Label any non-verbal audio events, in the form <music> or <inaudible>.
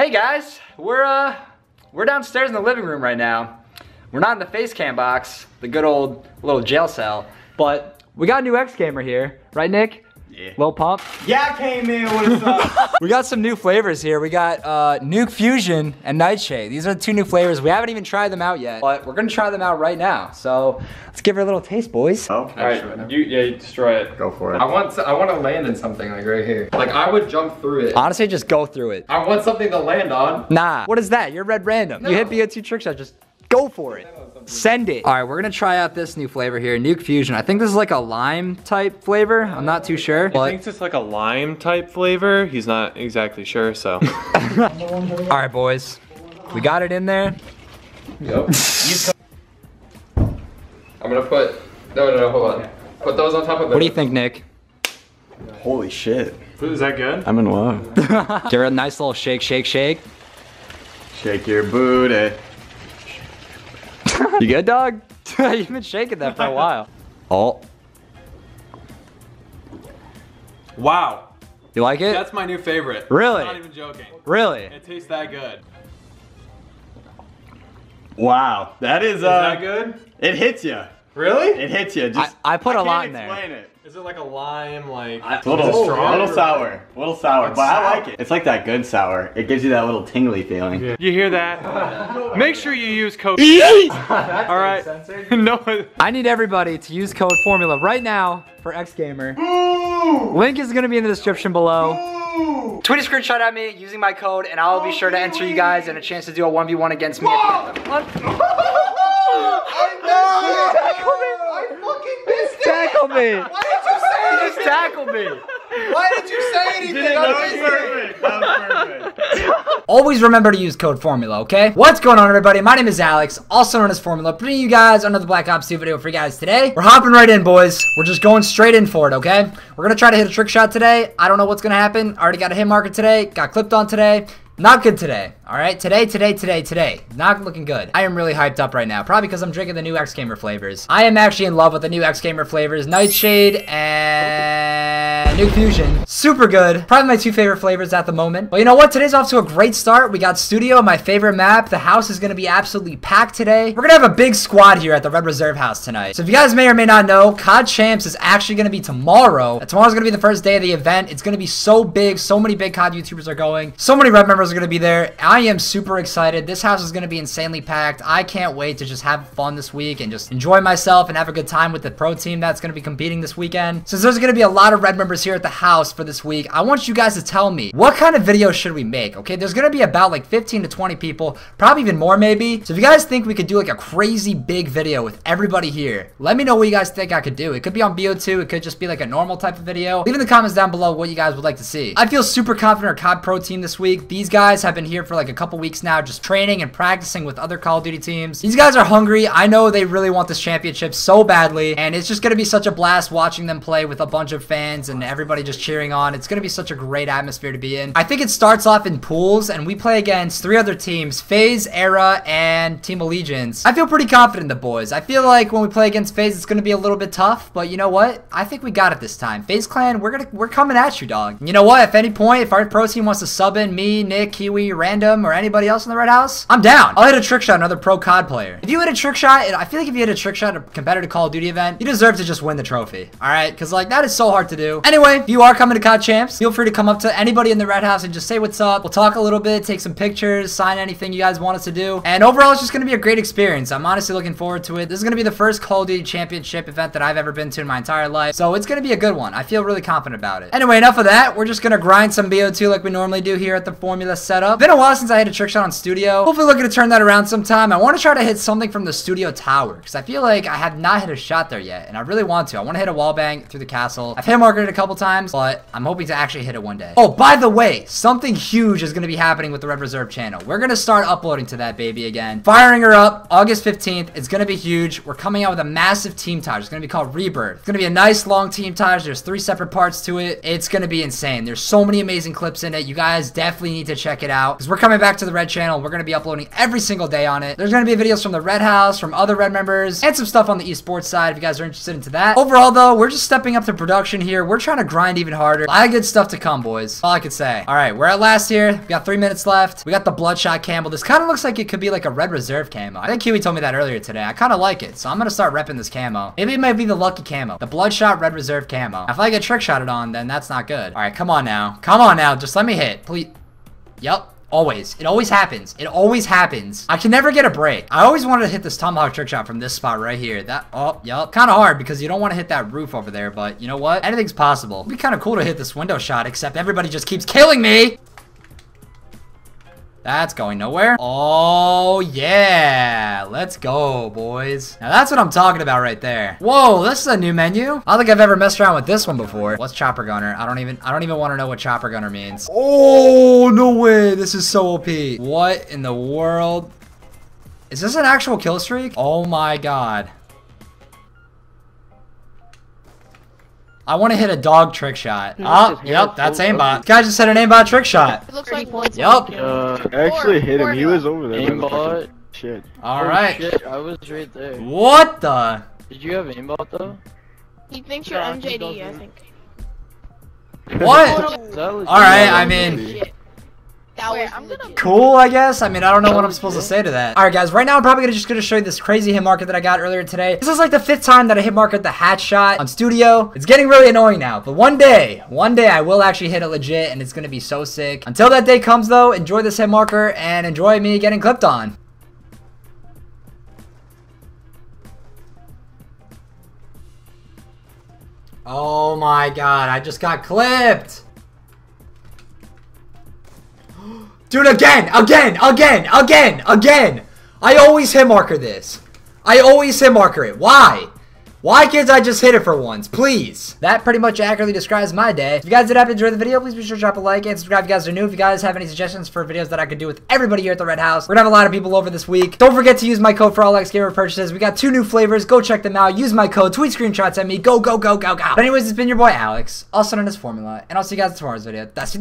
Hey guys, we're uh we're downstairs in the living room right now. We're not in the face cam box, the good old little jail cell, but we got a new X gamer here, right Nick? Yeah. Lil Pump. Yeah, came in. What's <laughs> up? We got some new flavors here. We got uh, Nuke Fusion and Nightshade. These are the two new flavors. We haven't even tried them out yet, but we're gonna try them out right now. So let's give her a little taste, boys. oh, All right, you yeah, you destroy it. Go for it. I want to, I want to land in something like right here. Like I would jump through it. Honestly, just go through it. I want something to land on. Nah. What is that? You're red Randumb. You hit BO2 trick shot, just go for it. Send it. All right, we're gonna try out this new flavor here, Nuke Fusion. I think this is like a lime type flavor. I'm not too sure. He But thinks it's like a lime type flavor. He's not exactly sure, so. <laughs> all right, boys, we got it in there. Yep. I'm gonna put. No, no, no, hold on. Put those on top of it. What do you think, Nick? Holy shit. Is that good? I'm in love. <laughs> Give it a nice little shake, shake, shake. Shake your booty. You good, dog? <laughs> You've been shaking that for a while. <laughs> Oh, Wow. you like it? That's my new favorite. Really? I'm not even joking. really? It tastes that good. Wow. That is, Is uh. that good? It hits you. Really? It hits you. Just, I- I put a can't lot in there. explain It. Is it like a lime, like. It's a little, strong? a little sour. A little sour, It's but I like it. It's like that good sour. It gives you that little tingly feeling. You hear that? Make sure you use code. <laughs> All right. <laughs> no. I need everybody to use code formula right now for X Gamer. Link is gonna be in the description below. Tweet a screenshot at me using my code, and I'll be sure to enter you guys and a chance to do a 1v1 against me <laughs> at the end. What? Tackle me! Why did you say anything? Just tackle me! Why did you say anything? That was perfect. That was perfect. Always remember to use code formula, okay? What's going on, everybody? My name is Alex, also known as Formula, bringing you guys another Black Ops 2 video for you guys today. We're hopping right in, boys. We're just going straight in for it, okay? We're gonna try to hit a trick shot today. I don't know what's gonna happen. Already got a hit marker today, got clipped on today. Not good today, all right? Today, today, today, today. Not looking good. I am really hyped up right now, probably because I'm drinking the new X Gamer flavors. I am actually in love with the new X Gamer flavors, Nightshade and Nuke Fusion. Super good. Probably my two favorite flavors at the moment. But you know what? Today's off to a great start. We got Studio, my favorite map. The house is going to be absolutely packed today. We're going to have a big squad here at the Red Reserve House tonight. So if you guys may or may not know, COD Champs is actually going to be tomorrow. Tomorrow's going to be the first day of the event. It's going to be so big. So many big COD YouTubers are going. So many Red members are going to be there. I am super excited. This house is going to be insanely packed. I can't wait to just have fun this week and just enjoy myself and have a good time with the pro team that's going to be competing this weekend. Since there's going to be a lot of Red members here at the house for this week, I want you guys to tell me what kind of video should we make, okay? There's going to be about like 15 to 20 people, probably even more maybe. So if you guys think we could do like a crazy big video with everybody here, let me know what you guys think I could do. It could be on BO2, it could just be like a normal type of video. Leave in the comments down below what you guys would like to see. I feel super confident our COD Pro team this week. These guys have been here for like a couple weeks now, just training and practicing with other Call of Duty teams. These guys are hungry. I know they really want this championship so badly, and it's just going to be such a blast watching them play with a bunch of fans and everybody just cheering on. It's going to be such a great atmosphere to be in. I think it starts off in pools, and we play against three other teams, FaZe, Era, and Team Allegiance. I feel pretty confident in the boys. I feel like when we play against FaZe, it's going to be a little bit tough, but you know what? I think we got it this time. FaZe Clan, we're gonna we're coming at you, dog. You know what? If any point, if our pro team wants to sub in me, Nick, Kiwi, Randumb, or anybody else in the Red House, I'm down. I'll hit a trick shot another pro COD player. If you hit a trick shot, I feel like if you hit a trick shot at a competitive Call of Duty event, you deserve to just win the trophy. All right? Because like that is so hard to do. Anyway, if you are coming to COD Champs, feel free to come up to anybody in the Red House and just say what's up. We'll talk a little bit, take some pictures, sign anything you guys want us to do. And overall, it's just gonna be a great experience. I'm honestly looking forward to it. This is gonna be the first Call of Duty Championship event that I've ever been to in my entire life. So it's gonna be a good one. I feel really confident about it. Anyway, enough of that. We're just gonna grind some BO2 like we normally do here at the Formula setup. Been a while since I hit a trick shot on studio. Hopefully looking to turn that around sometime. I want to try to hit something from the studio tower because I feel like I have not hit a shot there yet and I really want to. I want to hit a wall bang through the castle. I've hit market it a couple times, but I'm hoping to actually hit it one day. Oh, by the way, something huge is going to be happening with the Red Reserve channel. We're going to start uploading to that baby again. Firing her up August 15th. It's going to be huge. We're coming out with a massive teamtage. It's going to be called Rebirth. It's going to be a nice long teamtage. There's three separate parts to it. It's going to be insane. There's so many amazing clips in it. You guys definitely need to check it out because we're coming coming back to the Red channel. We're going to be uploading every single day on it. There's going to be videos from the Red House, from other Red members, and some stuff on the esports side if you guys are interested into that. Overall, though, we're just stepping up the production here. We're trying to grind even harder. A lot of good stuff to come, boys. All I could say. All right, we're at last here. We got three minutes left. We got the Bloodshot camo. This kind of looks like it could be like a Red Reserve camo. I think Kiwi told me that earlier today. I kind of like it, so I'm going to start repping this camo. Maybe it might be the lucky camo. The Bloodshot Red Reserve camo. If I get trick shotted on, then that's not good. All right, come on now. Come on now. Just let me hit. Please. Yep. Always. It always happens. It always happens. I can never get a break. I always wanted to hit this tomahawk trick shot from this spot right here. That, oh, yep. Kind of hard because you don't want to hit that roof over there, but you know what? Anything's possible. It'd be kind of cool to hit this window shot, except everybody just keeps killing me. That's going nowhere. Oh, yeah. Let's go, boys. Now, that's what I'm talking about right there. Whoa, this is a new menu. I don't think I've ever messed around with this one before. What's Chopper Gunner? I don't even I don't even want to know what Chopper Gunner means. Oh, no way. This is so OP. What in the world? Is this an actual kill streak? Oh, my God. I want to hit a dog trick shot. Oh, yep, that's aimbot. Guy just hit an aimbot trick shot. It looks like one. Yup. Uh, I actually hit him. He was over there. Aimbot. Shit. All Oh. Shit, I was right there. What the? Did you have aimbot though? He thinks you're Nah, he MJD, I think. What? Is that legit? All right, I mean, Shit. That Wait, was I'm gonna- legit. cool, I guess. I mean, I don't know what I'm supposed to say to that. All right, guys, right now I'm probably gonna just gonna show you this crazy hit marker that I got earlier today. This is like the fifth time that I hit markered the hat shot on studio. It's getting really annoying now, but one day, one day I will actually hit it legit, and it's gonna be so sick. Until that day comes, though, enjoy this hit marker and enjoy me getting clipped on. Oh my god, I just got clipped! Dude, again, again, again, again, again. I always hit marker this. I always hit marker it. Why? Why can't I just hit it for once, please? That pretty much accurately describes my day. If you guys did happen to enjoy the video, please be sure to drop a like and subscribe if you guys are new. If you guys have any suggestions for videos that I could do with everybody here at the Red House, we're gonna have a lot of people over this week. Don't forget to use my code for all XGamer purchases. We got two new flavors. Go check them out. Use my code. Tweet screenshots at me. Go, go, go, go, go. But anyways, it's been your boy Alex, also known as Formula, and I'll see you guys in tomorrow's video. That's